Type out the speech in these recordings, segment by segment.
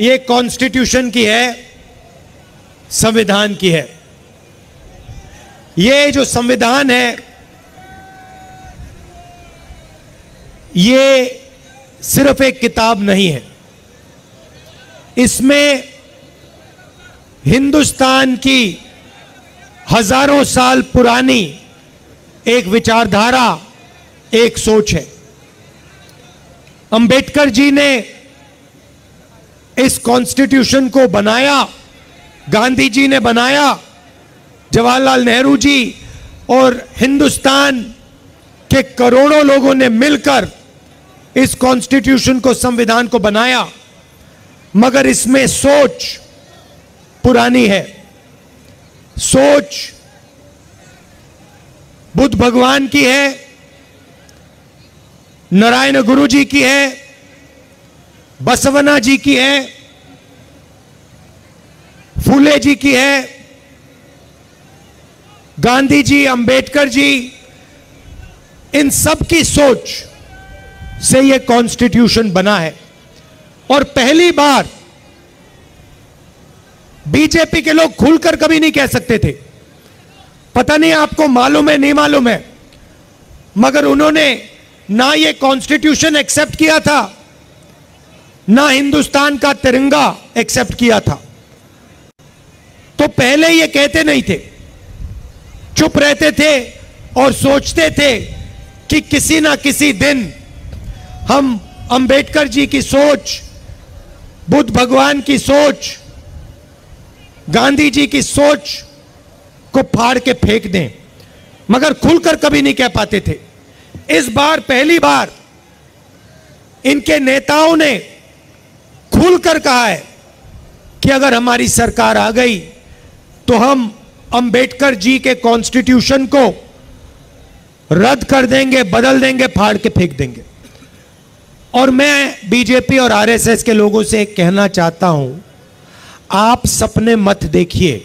ये कॉन्स्टिट्यूशन की है, संविधान की है। ये जो संविधान है, ये सिर्फ़ एक किताब नहीं है। इसमें हिंदुस्तान की हज़ारों साल पुरानी एक विचारधारा, एक सोच है। अंबेडकर जी ने इस कॉन्स्टिट्यूशन को बनाया, गांधी जी ने बनाया, जवाहरलाल नेहरू जी और हिंदुस्तान के करोड़ों लोगों ने मिलकर इस कॉन्स्टिट्यूशन को, संविधान को बनाया। मगर इसमें सोच पुरानी है। सोच बुद्ध भगवान की है, नारायण गुरु जी की है बसवना जी की है, फूले जी की है, गांधी जी, अंबेडकर जी, इन सब की सोच से यह कॉन्स्टिट्यूशन बना है। और पहली बार बीजेपी के लोग खुलकर कभी नहीं कह सकते थे। पता नहीं आपको मालूम है, नहीं मालूम है, मगर उन्होंने ना ये कॉन्स्टिट्यूशन एक्सेप्ट किया था ना हिंदुस्तान का तिरंगा एक्सेप्ट किया था। तो पहले ये कहते नहीं थे। चुप रहते थे और सोचते थे कि किसी ना किसी दिन हम अंबेडकर जी की सोच, बुद्ध भगवान की सोच, गांधी जी की सोच को फाड़ के फेंक दें। मगर खुलकर कभी नहीं कह पाते थे। इस बार पहली बार इनके नेताओं ने खुलकर कहा है कि अगर हमारी सरकार आ गई तो हम अंबेडकर जी के कॉन्स्टिट्यूशन को रद्द कर देंगे, बदल देंगे, फाड़ के फेंक देंगे। और मैं बीजेपी और आरएसएस के लोगों से कहना चाहता हूँ, आप सपने मत देखिए।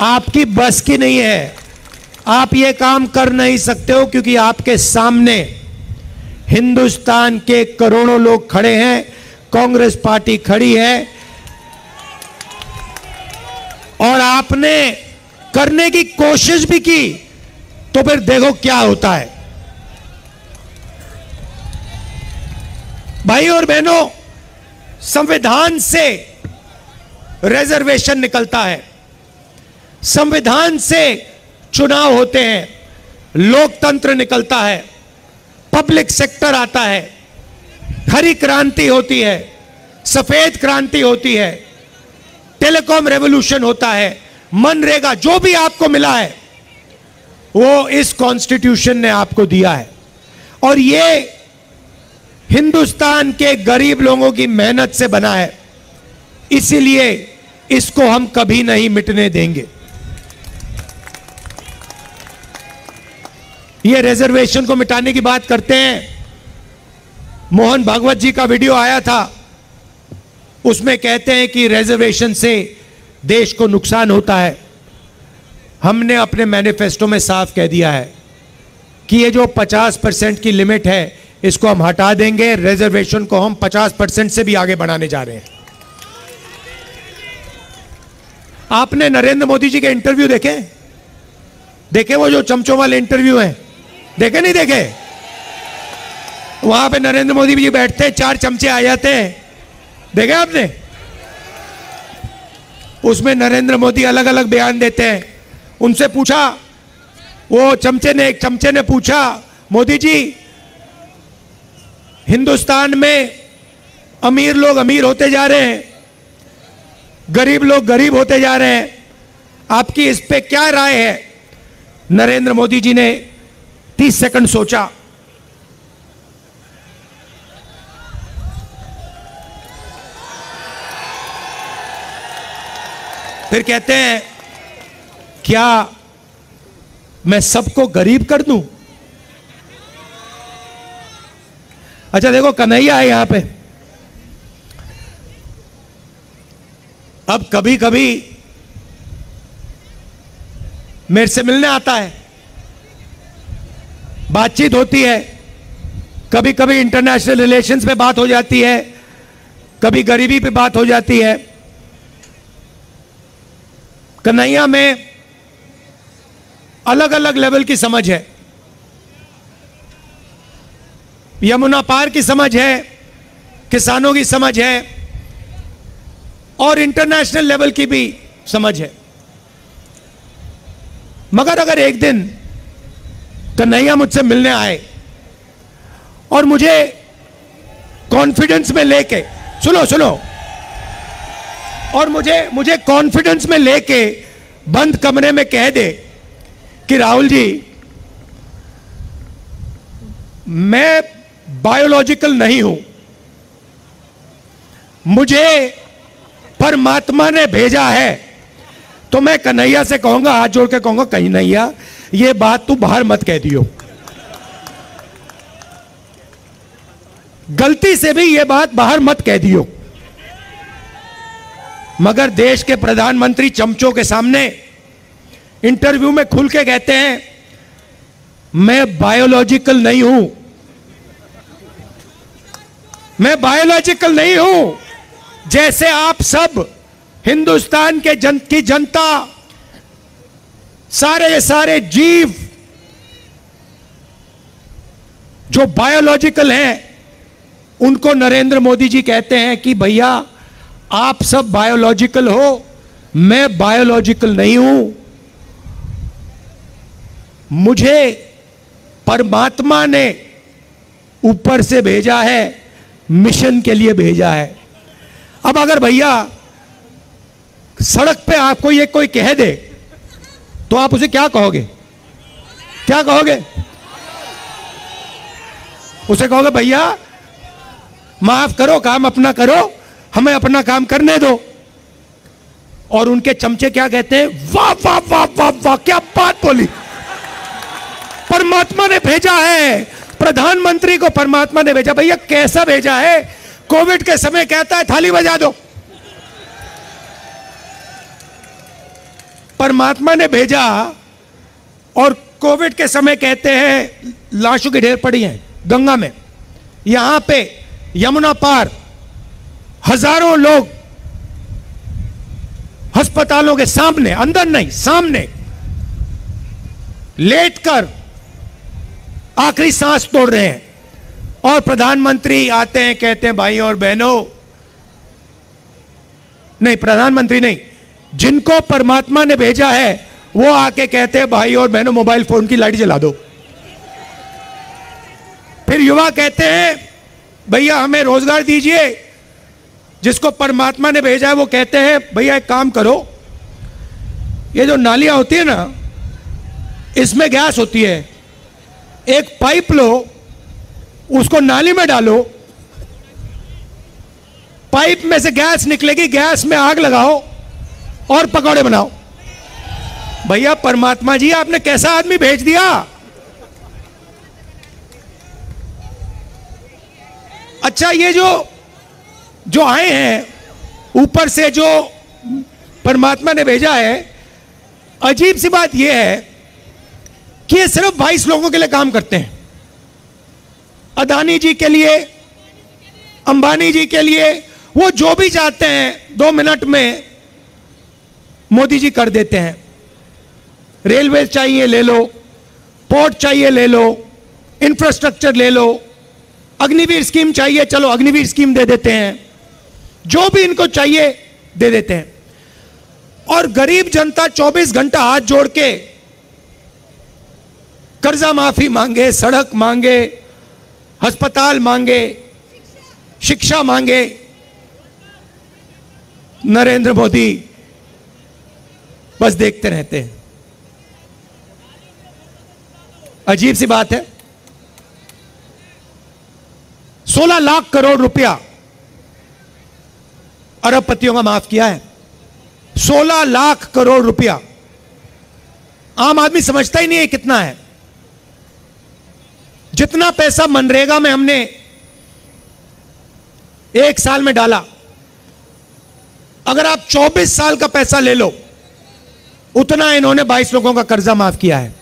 आपकी बस की नहीं है। आप ये काम कर नहीं सकते हो क्योंकि आपके सामने हिंदुस्तान के करोड़ों लोग खड़े हैं, कांग्रेस पार्टी खड़ी है। और आपने करने की कोशिश भी की तो फिर देखो क्या होता है। भाई और बहनों, संविधान से रिजर्वेशन निकलता है। संविधान से चुनाव होते हैं, लोकतंत्र निकलता है। पब्लिक सेक्टर आता है। हरी क्रांति होती है, सफ़ेद क्रांति होती है, टेलीकॉम रेवोल्यूशन होता है, मनरेगा जो भी आपको मिला है, वो इस कॉन्स्टिट्यूशन ने आपको दिया है। और ये हिंदुस्तान के गरीब लोगों की मेहनत से बना है, इसीलिए इसको हम कभी नहीं मिटने देंगे। ये रिजर्वेशन को मिटाने की बात करते हैं। मोहन भागवत जी का वीडियो आया था। उसमें कहते हैं कि रिजर्वेशन से देश को नुकसान होता है। हमने अपने मैनिफेस्टो में साफ़ कह दिया है कि ये जो 50 परसेंट की लिमिट है, इसको हम हटा देंगे। रिजर्वेशन को हम 50 परसेंट से भी आगे बढ़ाने जा रहे हैं। आपने नरेंद्र मोदी जी के इंटरव्यू देखे? देखे वो जो चमचों वाले इंटरव्यू हैं? देखे नहीं देखे? वहाँ पे नरेंद्र मोदी जी बैठते हैं चार चमचे आ जाते हैं। देखे आपने? उसमें नरेंद्र मोदी अलग अलग बयान देते हैं। उनसे पूछा, वो चमचे ने, एक चमचे ने पूछा, मोदी जी, हिंदुस्तान में अमीर लोग अमीर होते जा रहे हैं, गरीब लोग गरीब होते जा रहे हैं। आपकी इस पे क्या राय है? नरेंद्र मोदी जी ने तीस सेकंड सोचा। फिर कहते हैं, क्या मैं सबको गरीब कर दूँ? अच्छा देखो, कन्हैया है यहाँ पे। अब कभी कभी मेरे से मिलने आता है। बातचीत होती है। कभी कभी इंटरनेशनल रिलेशंस पे बात हो जाती है। कभी गरीबी पे बात हो जाती है। कन्हैया में अलग अलग लेवल की समझ है। यमुना पार की समझ है। किसानों की समझ है। और इंटरनेशनल लेवल की भी समझ है। मगर अगर एक दिन कन्हैया मुझसे मिलने आए। और मुझे कॉन्फिडेंस में लेके, सुनो सुनो। और मुझे मुझे कॉन्फिडेंस में लेके बंद कमरे में कह दे कि राहुल जी, मैं बायोलॉजिकल नहीं हूँ। मुझे परमात्मा ने भेजा है। तो मैं कन्हैया से कहूँगा, हाथ जोड़ के कहूँगा, कहीं नैया ये बात तू बाहर मत कह दियो। गलती से भी ये बात बाहर मत कह दियो। मगर देश के प्रधानमंत्री चमचों के सामने इंटरव्यू में खुल के कहते हैं, मैं बायोलॉजिकल नहीं हूँ। मैं बायोलॉजिकल नहीं हूँ। जैसे आप सब हिंदुस्तान के जन, की जनता सारे के सारे जीव जो बायोलॉजिकल हैं, उनको नरेंद्र मोदी जी कहते हैं कि भैया, आप सब बायोलॉजिकल हो, मैं बायोलॉजिकल नहीं हूँ। मुझे परमात्मा ने ऊपर से भेजा है, मिशन के लिए भेजा है। अब अगर भैया, सड़क पे आपको ये कोई कह दे तो आप उसे क्या कहोगे? क्या कहोगे? उसे कहोगे, भैया, माफ़ करो, काम अपना करो, हमें अपना काम करने दो। और उनके चमचे क्या कहते हैं? वाह वाह वाह वाह वाह, क्या बात बोली। परमात्मा ने भेजा है। प्रधानमंत्री को परमात्मा ने भेजा। भैया, कैसा भेजा है? कोविड के समय कहता है, थाली बजा दो। परमात्मा ने भेजा और कोविड के समय कहते हैं, लाशों की ढेर पड़ी हैं गंगा में। यहाँ पे यमुना पार हज़ारों लोग अस्पतालों के सामने, अंदर नहीं, सामने लेट कर आखिरी सांस तोड़ रहे हैं। और प्रधानमंत्री आते हैं, कहते हैं भाई और बहनों, नहीं, प्रधानमंत्री नहीं जिनको परमात्मा ने भेजा है, वो आके कहते हैं, भाई और बहनों, मोबाइल फ़ोन की लाइट जला दो। फिर युवा कहते हैं, भैया, हमें रोज़गार दीजिए। जिसको परमात्मा ने भेजा है, वो कहते हैं, भैया, एक काम करो, ये जो नालियाँ होती है ना, इसमें गैस होती है। एक पाइप लो, उसको नाली में डालो। पाइप में से गैस निकलेगी, गैस में आग लगाओ। और पकौड़े बनाओ। भैया, परमात्मा जी, आपने कैसा आदमी भेज दिया? अच्छा ये जो जो आए हैं, ऊपर से जो परमात्मा ने भेजा है, अजीब सी बात यह है कि ये सिर्फ़ 22 लोगों के लिए काम करते हैं। अदानी जी के लिए, अंबानी जी के लिए, वो जो भी चाहते हैं, दो मिनट में मोदी जी कर देते हैं। रेलवे चाहिए ले लो, पोर्ट चाहिए ले लो इंफ्रास्ट्रक्चर ले लो, अग्निवीर स्कीम चाहिए, चलो अग्निवीर स्कीम दे देते हैं। जो भी इनको चाहिए, दे देते हैं। और गरीब जनता 24 घंटा हाथ जोड़ के कर्जा माफ़ी मांगे, सड़क मांगे, अस्पताल मांगे, शिक्षा मांगे। नरेंद्र मोदी बस देखते रहते हैं। अजीब सी बात है। 16 लाख करोड़ रुपया अरबपतियों का माफ़ किया है। 16 लाख करोड़ रुपया। आम आदमी समझता ही नहीं है कितना है। जितना पैसा मनरेगा में हमने एक साल में डाला, अगर आप 24 साल का पैसा ले लो उतना इन्होंने 22 लोगों का कर्जा माफ़ किया है।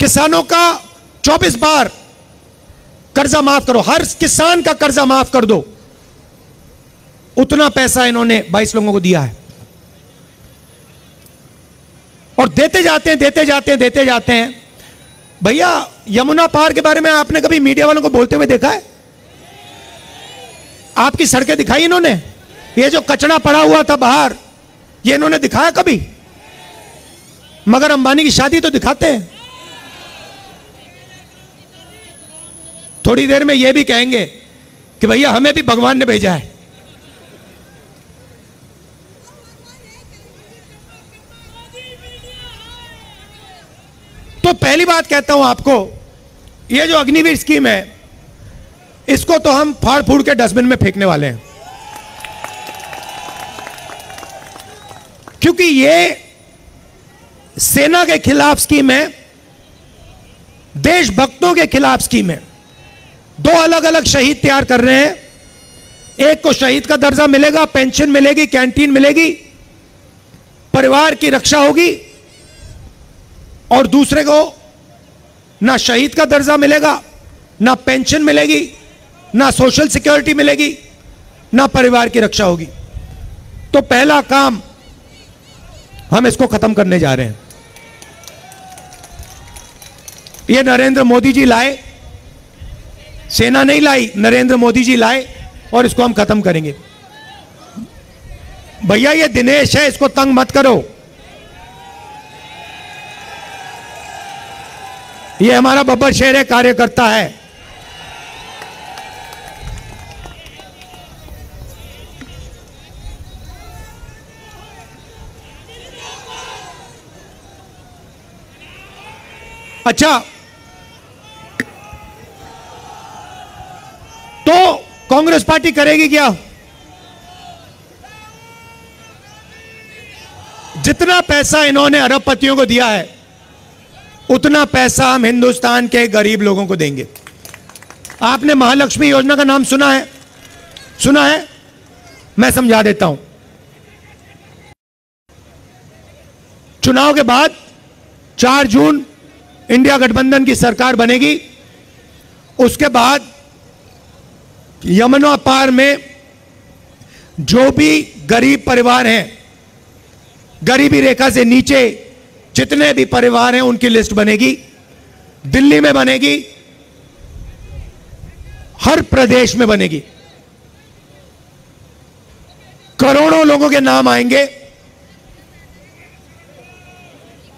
किसानों का 24 बार कर्जा माफ़ करो, हर किसान का कर्जा माफ़ कर दो। उतना पैसा इन्होंने 22 लोगों को दिया है। और देते जाते हैं, देते जाते हैं, देते जाते हैं। भैया, यमुना पार के बारे में आपने कभी मीडिया वालों को बोलते हुए देखा है? आपकी सड़कें दिखाई इन्होंने? ये जो कचरा पड़ा हुआ था बाहर, ये इन्होंने दिखाया कभी? मगर अंबानी की शादी तो दिखाते हैं। थोड़ी देर में ये भी कहेंगे कि भैया, हमें भी भगवान ने भेजा है। तो पहली बात कहता हूँ आपको, ये जो अग्निवीर स्कीम है, इसको तो हम फाड़ फूड़ के डस्टबिन में फेंकने वाले हैं। क्योंकि ये सेना के खिलाफ स्कीम है, देशभक्तों के खिलाफ स्कीम है। दो अलग अलग शहीद तैयार कर रहे हैं। एक को शहीद का दर्जा मिलेगा पेंशन मिलेगी कैंटीन मिलेगी, परिवार की रक्षा होगी, और दूसरे को ना शहीद का दर्जा मिलेगा, ना पेंशन मिलेगी, ना सोशल सिक्योरिटी मिलेगी, ना परिवार की रक्षा होगी। तो पहला काम हम इसको खत्म करने जा रहे हैं। ये नरेंद्र मोदी जी लाए, सेना नहीं लाई, नरेंद्र मोदी जी लाए और इसको हम खत्म करेंगे। भैया, ये दिनेश है, इसको तंग मत करो। ये हमारा बब्बर शेर है, कार्यकर्ता है। अच्छा। तो कांग्रेस पार्टी करेगी क्या? जितना पैसा इन्होंने अरबपतियों को दिया है, उतना पैसा हम हिंदुस्तान के गरीब लोगों को देंगे। आपने महालक्ष्मी योजना का नाम सुना है? सुना है? मैं समझा देता हूँ। चुनाव के बाद 4 जून इंडिया गठबंधन की सरकार बनेगी। उसके बाद यमुना पार में जो भी गरीब परिवार हैं, गरीबी रेखा से नीचे जितने भी परिवार हैं, उनकी लिस्ट बनेगी। दिल्ली में बनेगी। हर प्रदेश में बनेगी। करोड़ों लोगों के नाम आएँगे।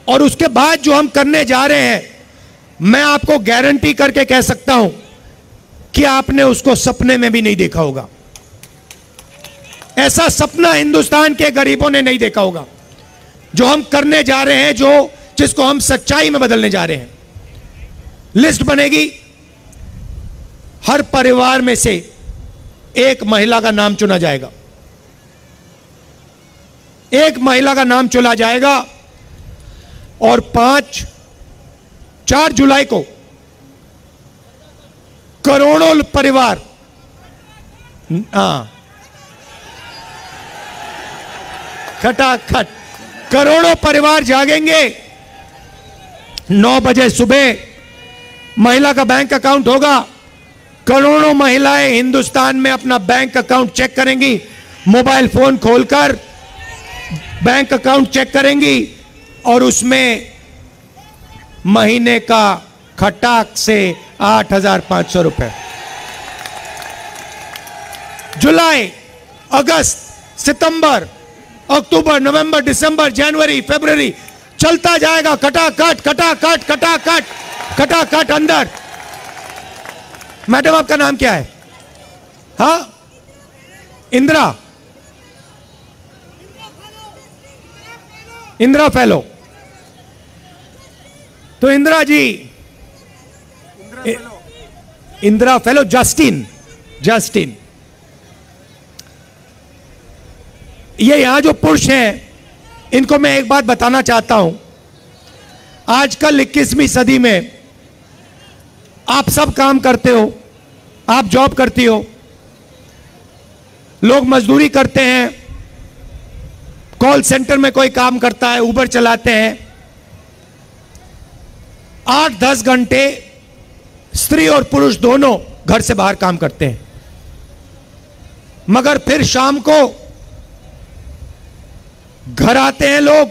और उसके बाद जो हम करने जा रहे हैं, मैं आपको गारंटी करके कह सकता हूँ कि आपने उसको सपने में भी नहीं देखा होगा। ऐसा सपना हिंदुस्तान के गरीबों ने नहीं देखा होगा। जो हम करने जा रहे हैं, जो, जिसको हम सच्चाई में बदलने जा रहे हैं। लिस्ट बनेगी, हर परिवार में से एक महिला का नाम चुना जाएगा। एक महिला का नाम चुना जाएगा और पाँच, चार जुलाई को करोड़ों परिवार हाँ खटाखट, करोड़ों परिवार जागेंगे। नौ बजे सुबह महिला का बैंक अकाउंट होगा। करोड़ों महिलाएँ हिंदुस्तान में अपना बैंक अकाउंट चेक करेंगी। मोबाइल फ़ोन खोलकर बैंक अकाउंट चेक करेंगी। और उसमें महीने का खटाक से आठ हज़ार पाँच सौ रुपए। जुलाई, अगस्त, सितंबर, अक्टूबर, नवंबर, दिसंबर, जनवरी, फरवरी, चलता जाएगा कटा कट कटा कट कटा कट कटा कट अंदर। मैडम, आपका नाम क्या है? हा? इंदिरा। इंदिरा फैलो। तो Indira ji Indira fellow Justin Justin. ये यहाँ जो पुरुष हैं इनको मैं एक बात बताना चाहता हूँ। आजकल इक्कीसवीं सदी में आप सब काम करते हो आप जॉब करती हो लोग मजदूरी करते हैं कॉल सेंटर में कोई काम करता है ऊबर चलाते हैं आठ दस घंटे स्त्री और पुरुष दोनों घर से बाहर काम करते हैं। मगर फिर शाम को घर आते हैं लोग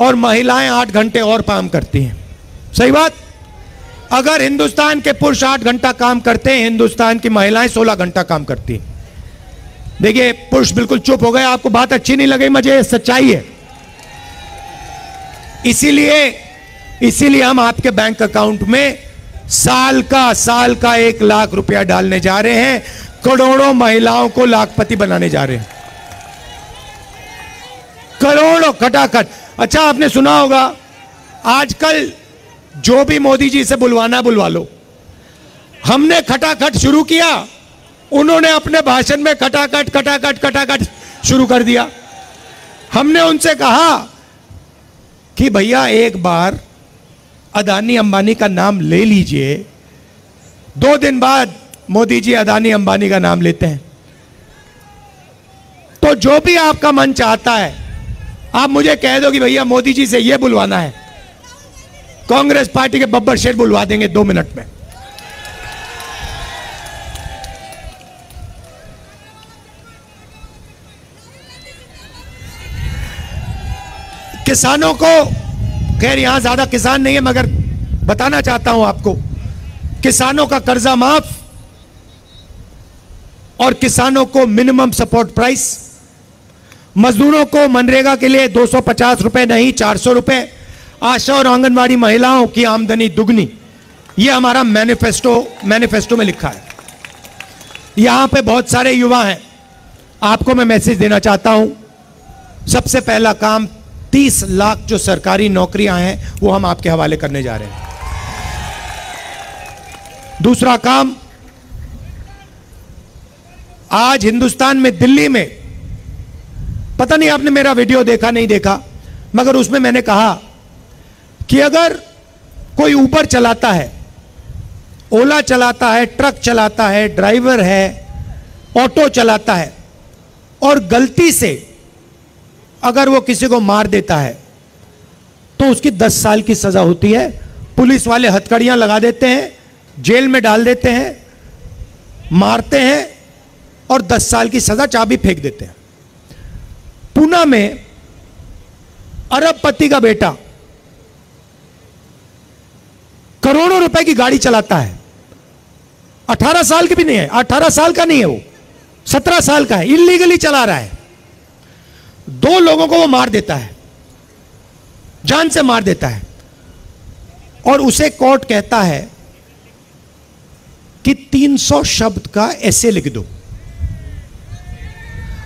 और महिलाएँ आठ घंटे और काम करती हैं। सही बात? अगर हिंदुस्तान के पुरुष आठ घंटा काम करते हैं, हिंदुस्तान की महिलाएँ सोलह घंटा काम करती हैं। देखिए, पुरुष बिल्कुल चुप हो गए, आपको बात अच्छी नहीं लगी मुझे सच्चाई है। इसीलिए इसीलिए हम आपके बैंक अकाउंट में साल का साल का एक लाख रुपया डालने जा रहे हैं। करोड़ों महिलाओं को लाखपति बनाने जा रहे हैं। करोड़ों खटाखट अच्छा आपने सुना होगा, आजकल जो भी मोदी जी से बुलवाना बुलवा लो। हमने खटाखट शुरू किया, उन्होंने अपने भाषण में खटाखट खटाखट खटाखट शुरू कर दिया। हमने उनसे कहा कि भैया, एक बार अदानी अंबानी का नाम ले लीजिए। दो दिन बाद मोदी जी अदानी अंबानी का नाम लेते हैं। तो जो भी आपका मन चाहता है, आप मुझे कह दो कि भैया मोदी जी से यह बुलवाना है। कांग्रेस पार्टी के बब्बर शेर बुलवा देंगे दो मिनट में। किसानों को खैर, यहाँ ज़्यादा किसान नहीं है, मगर बताना चाहता हूँ आपको, किसानों का कर्जा माफ़ और किसानों को मिनिमम सपोर्ट प्राइस मजदूरों को मनरेगा के लिए 250 रुपए नहीं 400 रुपए, आशा और आंगनवाड़ी महिलाओं की आमदनी दुगनी यह हमारा मैनिफेस्टो मैनिफेस्टो में लिखा है। यहाँ पे बहुत सारे युवा हैं, आपको मैं मैसेज देना चाहता हूँ, सबसे पहला काम 30 लाख जो सरकारी नौकरियाँ हैं, वो हम आपके हवाले करने जा रहे हैं। दूसरा काम, आज हिंदुस्तान में दिल्ली में, पता नहीं आपने मेरा वीडियो देखा, नहीं देखा, मगर उसमें मैंने कहा कि अगर कोई ऊपर चलाता है ओला चलाता है ट्रक चलाता है ड्राइवर है ऑटो चलाता है, और गलती से अगर वो किसी को मार देता है तो उसकी दस साल की सजा होती है। पुलिस वाले हथकड़ियाँ लगा देते हैं, जेल में डाल देते हैं, मारते हैं और दस साल की सजा चाबी फेंक देते हैं। पूना में अरबपति का बेटा करोड़ों रुपए की गाड़ी चलाता है। अठारह साल की भी नहीं है, अठारह साल का नहीं है वो, सत्रह साल का है इलीगली चला रहा है। दो लोगों को वो मार देता है। जान से मार देता है। और उसे कोर्ट कहता है कि 300 शब्द का ऐसे लिख दो।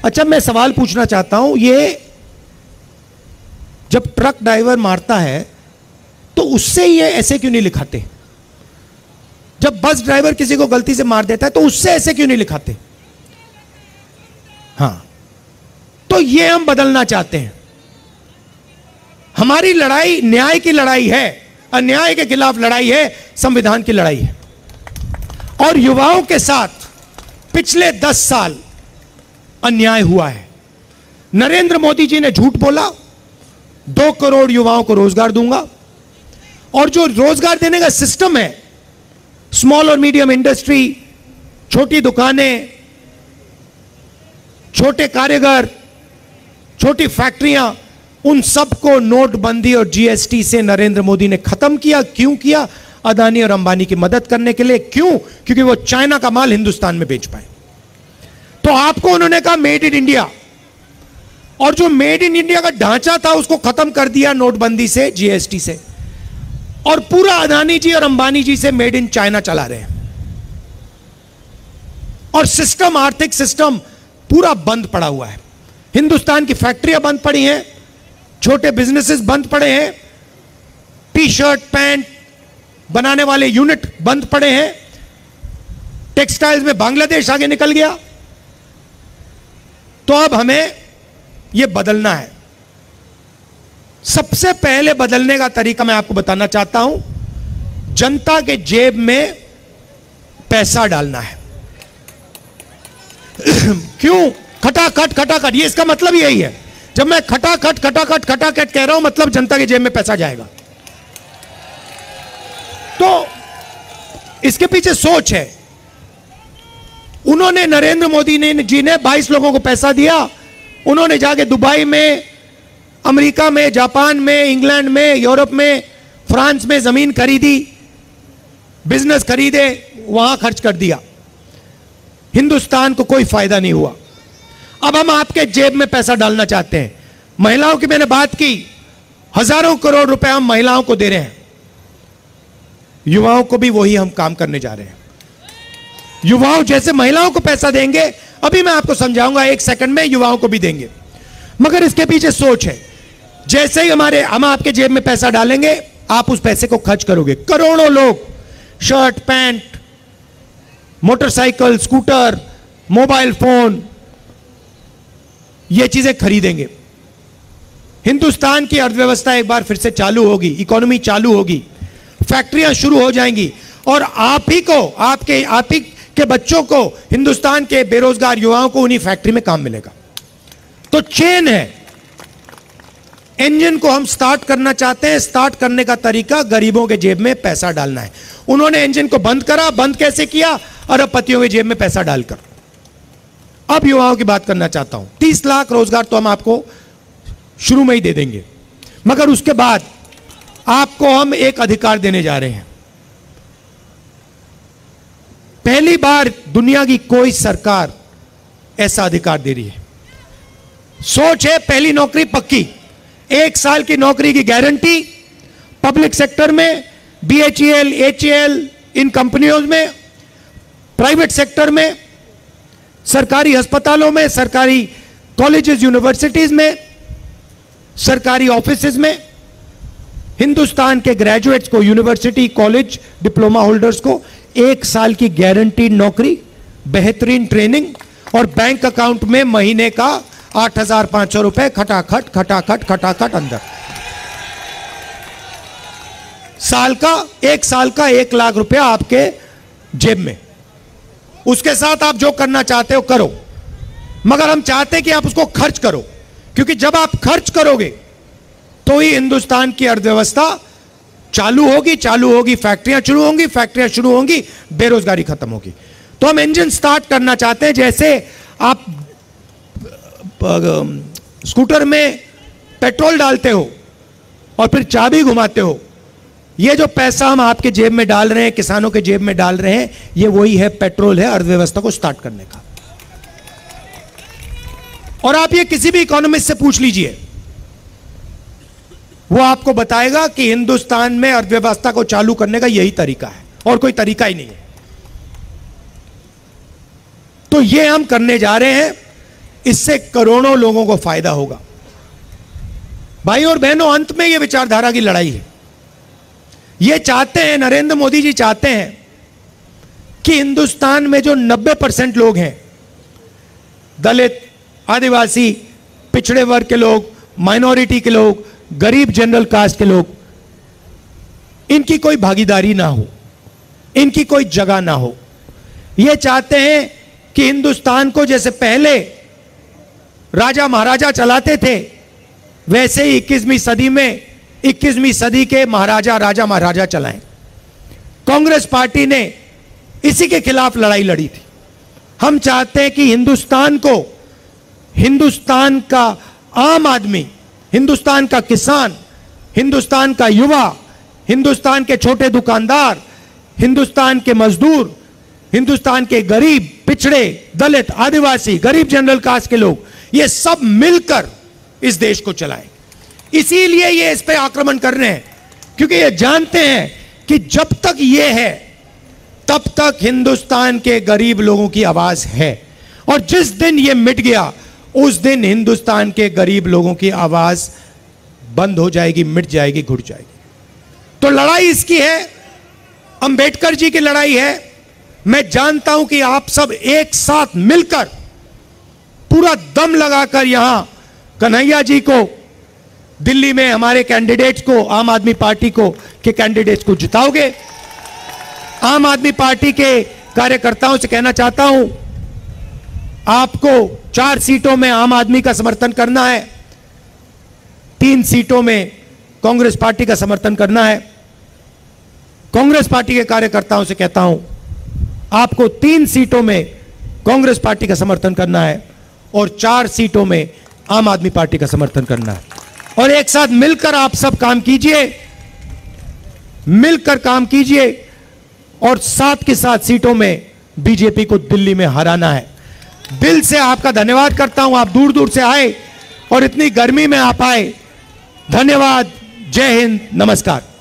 अच्छा मैं सवाल पूछना चाहता हूँ, ये जब ट्रक ड्राइवर मारता है तो उससे ये ऐसे क्यों नहीं लिखाते? जब बस ड्राइवर किसी को गलती से मार देता है तो उससे ऐसे क्यों नहीं लिखाते? हाँ। ये हम बदलना चाहते हैं। हमारी लड़ाई न्याय की लड़ाई है, अन्याय के खिलाफ लड़ाई है, संविधान की लड़ाई है। और युवाओं के साथ पिछले दस साल अन्याय हुआ है। नरेंद्र मोदी जी ने झूठ बोला, दो करोड़ युवाओं को रोज़गार दूँगा। और जो रोज़गार देने का सिस्टम है, स्मॉल और मीडियम इंडस्ट्री, छोटी दुकानें, छोटे कारीगर छोटी फैक्ट्रियाँ, उन सबको नोटबंदी और जीएसटी से नरेंद्र मोदी ने खत्म किया। क्यों किया? अदानी और अंबानी की मदद करने के लिए। क्यों? क्योंकि वो चाइना का माल हिंदुस्तान में बेच पाए। तो आपको उन्होंने कहा मेड इन इंडिया और जो मेड इन इंडिया का ढांचा था, उसको खत्म कर दिया नोटबंदी से जीएसटी से। और पूरा अदानी जी और अंबानी जी से मेड इन चाइना चला रहे हैं। और सिस्टम आर्थिक सिस्टम पूरा बंद पड़ा हुआ है। हिंदुस्तान की फैक्ट्रियाँ बंद पड़ी हैं, छोटे बिजनेसेस बंद पड़े हैं टी शर्ट पैंट बनाने वाले यूनिट बंद पड़े हैं टेक्सटाइल्स में बांग्लादेश आगे निकल गया। तो अब हमें यह बदलना है। सबसे पहले बदलने का तरीका मैं आपको बताना चाहता हूँ, जनता के जेब में पैसा डालना है। क्यों? खटाखट खटाखट, ये इसका मतलब यही है। जब मैं खटाखट खटाखट खटाखट कह रहा हूँ मतलब जनता के जेब में पैसा जाएगा। तो इसके पीछे सोच है। उन्होंने नरेंद्र मोदी ने, जी ने 22 लोगों को पैसा दिया। उन्होंने जाके दुबई में, अमेरिका में, जापान में, इंग्लैंड में, यूरोप में, फ्रांस में ज़मीन खरीदी, बिज़नेस खरीदे, वहाँ खर्च कर दिया। हिंदुस्तान को कोई फ़ायदा नहीं हुआ। अब हम आपके जेब में पैसा डालना चाहते हैं। महिलाओं की मैंने बात की। हज़ारों करोड़ रुपए हम महिलाओं को दे रहे हैं। युवाओं को भी वही हम काम करने जा रहे हैं। युवाओं जैसे महिलाओं को पैसा देंगे, अभी मैं आपको समझाऊँगा, एक सेकंड में युवाओं को भी देंगे। मगर इसके पीछे सोच है। जैसे ही हमारे, हम आपके जेब में पैसा डालेंगे, आप उस पैसे को खर्च करोगे। करोड़ों लोग, shirt, pant, motorcycle, scooter, mobile phone ये चीज़ें खरीदेंगे। हिंदुस्तान की अर्थव्यवस्था एक बार फिर से चालू होगी, इकोनॉमी चालू होगी, फैक्ट्रियाँ शुरू हो जाएँगी, और आप ही को, आपके, आप ही के बच्चों को, हिंदुस्तान के बेरोजगार युवाओं को उन्हीं फैक्ट्री में काम मिलेगा। तो चेन है। इंजन को हम स्टार्ट करना चाहते हैं, स्टार्ट करने का तरीका गरीबों के जेब में पैसा डालना है। उन्होंने इंजन को बंद करा, बंद कैसे किया? अरबपतियों के जेब में पैसा डालकर। अब युवाओं की बात करना चाहता हूँ। तीस लाख रोज़गार तो हम आपको शुरू में ही दे देंगे। मगर उसके बाद आपको हम एक अधिकार देने जा रहे हैं। पहली बार दुनिया की कोई सरकार ऐसा अधिकार दे रही है। सोच है, पहली नौकरी पक्की, एक साल की नौकरी की गारंटी, पब्लिक सेक्टर में बीएचईएल एचईएल इन कंपनियों में, प्राइवेट सेक्टर में सरकारी अस्पतालों में, सरकारी कॉलेजेस यूनिवर्सिटीज में, सरकारी ऑफ़िस में, हिंदुस्तान के ग्रेजुएट्स को यूनिवर्सिटी कॉलेज डिप्लोमा होल्डर्स को एक साल की गारंटीड नौकरी, बेहतरीन ट्रेनिंग और बैंक अकाउंट में महीने का आठ हज़ार पाँच सौ रुपए खटाखट खटाखट खटाखट अंदर। साल का, एक साल का एक लाख रुपया आपके जेब में। उसके साथ आप जो करना चाहते हो करो। मगर हम चाहते कि आप उसको खर्च करो। क्योंकि जब आप खर्च करोगे तो ही हिंदुस्तान की अर्थव्यवस्था चालू होगी चालू होगी, फैक्ट्रियाँ शुरू होंगी, फैक्ट्रियाँ शुरू होंगी, बेरोजगारी खत्म होगी। तो हम इंजन स्टार्ट करना चाहते हैं, जैसे आप स्कूटर में पेट्रोल डालते हो और फिर चाबी घुमाते हो। ये जो पैसा हम आपके जेब में डाल रहे हैं, किसानों के जेब में डाल रहे हैं, ये वही है पेट्रोल है अर्थव्यवस्था को स्टार्ट करने का। और आप ये किसी भी इकोनॉमिस्ट से पूछ लीजिए, वो आपको बताएगा कि हिंदुस्तान में अर्थव्यवस्था को चालू करने का यही तरीका है, और कोई तरीका ही नहीं है। तो ये हम करने जा रहे हैं, इससे करोड़ों लोगों को फ़ायदा होगा। भाई और बहनों, अंत में यह विचारधारा की लड़ाई है। ये चाहते हैं, नरेंद्र मोदी जी चाहते हैं कि हिंदुस्तान में जो 90 परसेंट लोग हैं, दलित, आदिवासी, पिछड़े वर्ग के लोग, माइनॉरिटी के लोग, गरीब जनरल कास्ट के लोग, इनकी कोई भागीदारी ना हो, इनकी कोई जगह ना हो। ये चाहते हैं कि हिंदुस्तान को जैसे पहले राजा महाराजा चलाते थे, वैसे ही इक्कीसवीं सदी में इक्कीसवीं सदी के महाराजा, राजा महाराजा चलाएँ। कांग्रेस पार्टी ने इसी के खिलाफ लड़ाई लड़ी थी। हम चाहते हैं कि हिंदुस्तान को, हिंदुस्तान का आम आदमी, हिंदुस्तान का किसान, हिंदुस्तान का युवा, हिंदुस्तान के छोटे दुकानदार, हिंदुस्तान के मजदूर, हिंदुस्तान के गरीब, पिछड़े, दलित, आदिवासी, गरीब जनरल कास्ट के लोग, ये सब मिलकर इस देश को चलाएँ इसीलिए ये इस पर आक्रमण कर रहे हैं, क्योंकि ये जानते हैं कि जब तक ये है, तब तक हिंदुस्तान के गरीब लोगों की आवाज़ है। और जिस दिन ये मिट गया, उस दिन हिंदुस्तान के गरीब लोगों की आवाज़ बंद हो जाएगी, मिट जाएगी, घुट जाएगी। तो लड़ाई इसकी है, अंबेडकर जी की लड़ाई है। मैं जानता हूँ कि आप सब एक साथ मिलकर पूरा दम लगाकर यहाँ कन्हैया जी को दिल्ली में हमारे कैंडिडेट्स को, आम आदमी पार्टी को, के कैंडिडेट्स को जिताओगे। आम आदमी पार्टी के कार्यकर्ताओं से कहना चाहता हूँ, आपको चार सीटों में आम आदमी का समर्थन करना है। तीन सीटों में कांग्रेस पार्टी का समर्थन करना है। कांग्रेस पार्टी के कार्यकर्ताओं से कहता हूँ, आपको तीन सीटों में कांग्रेस पार्टी का समर्थन करना है और चार सीटों में आम आदमी पार्टी का समर्थन करना है। और एक साथ मिलकर आप सब काम कीजिए। मिलकर काम कीजिए और साथ के साथ सीटों में बीजेपी को दिल्ली में हराना है। दिल से आपका धन्यवाद करता हूँ। आप दूर दूर से आए और इतनी गर्मी में आप आए। धन्यवाद। जय हिंद। नमस्कार।